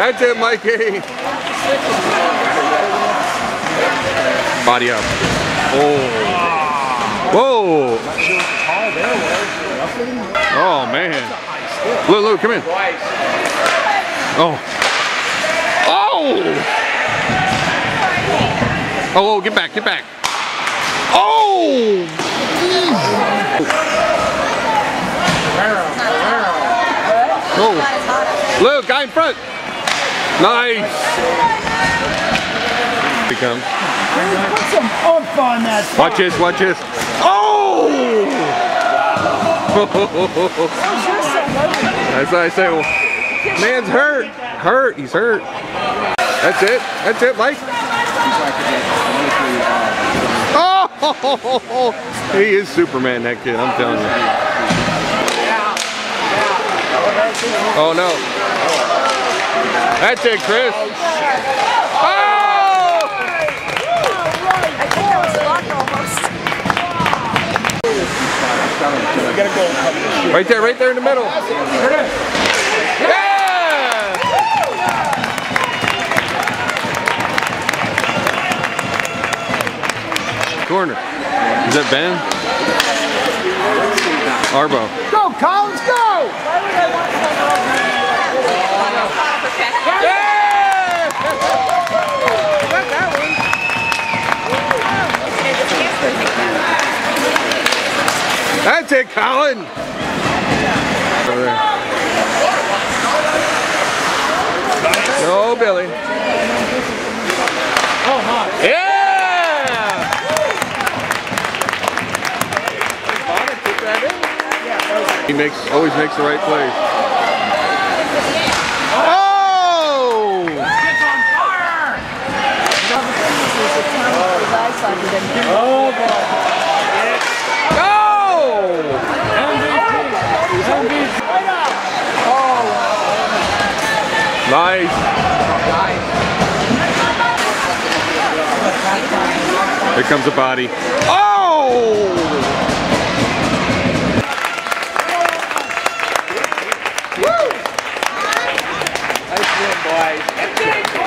That's it, Mikey. Body up. Oh. Whoa. Oh, man. Look, look, come in. Oh. Oh! Oh, get back, get back. Oh! Oh. Look, guy in front. Nice. He comes. Put some oomph on that. Watch this, watch this. Oh! That's what I say. Well, man's hurt. Hurt. He's hurt. That's it. That's it, Mike. Oh! He is Superman, that kid. I'm telling you. Oh no. That's it, Chris. Oh! I think that was blocked almost. Right there, right there in the middle. Yeah! Corner. Is that Ben? Arbo. Go, Collins, go! That's it, Colin. No, Billy. Yeah! He makes always makes the right plays. Oh! oh Go! Nice. Here comes a body. Oh! Man, that was a